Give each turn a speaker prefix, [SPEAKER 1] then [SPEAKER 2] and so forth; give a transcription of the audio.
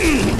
[SPEAKER 1] Mm.